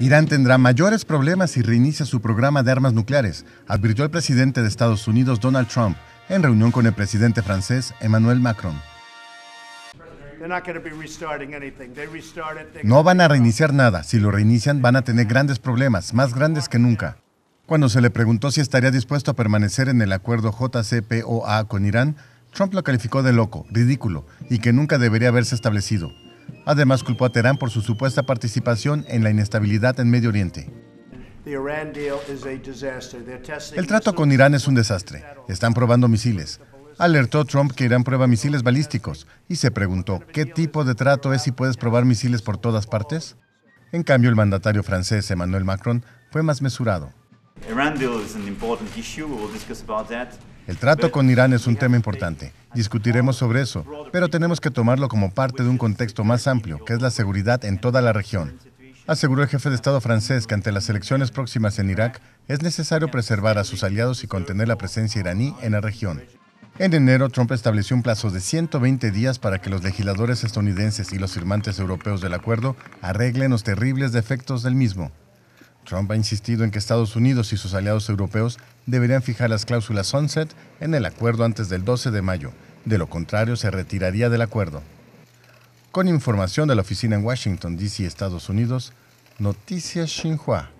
Irán tendrá mayores problemas si reinicia su programa de armas nucleares, advirtió el presidente de Estados Unidos Donald Trump en reunión con el presidente francés Emmanuel Macron. No van a reiniciar nada. Si lo reinician van a tener grandes problemas, más grandes que nunca. Cuando se le preguntó si estaría dispuesto a permanecer en el acuerdo JCPOA con Irán, Trump lo calificó de loco, ridículo y que nunca debería haberse establecido. Además, culpó a Teherán por su supuesta participación en la inestabilidad en Medio Oriente. El trato con Irán es un desastre. Están probando misiles. Alertó Trump que Irán prueba misiles balísticos y se preguntó, ¿qué tipo de trato es si puedes probar misiles por todas partes? En cambio, el mandatario francés Emmanuel Macron fue más mesurado. El trato con Irán es un tema importante. Discutiremos sobre eso, pero tenemos que tomarlo como parte de un contexto más amplio, que es la seguridad en toda la región. Aseguró el jefe de Estado francés que ante las elecciones próximas en Irak es necesario preservar a sus aliados y contener la presencia iraní en la región. En enero, Trump estableció un plazo de 120 días para que los legisladores estadounidenses y los firmantes europeos del acuerdo arreglen los terribles defectos del mismo. Trump ha insistido en que Estados Unidos y sus aliados europeos deberían fijar las cláusulas sunset en el acuerdo antes del 12 de mayo. De lo contrario, se retiraría del acuerdo. Con información de la oficina en Washington, D.C., Estados Unidos, Noticias Xinhua.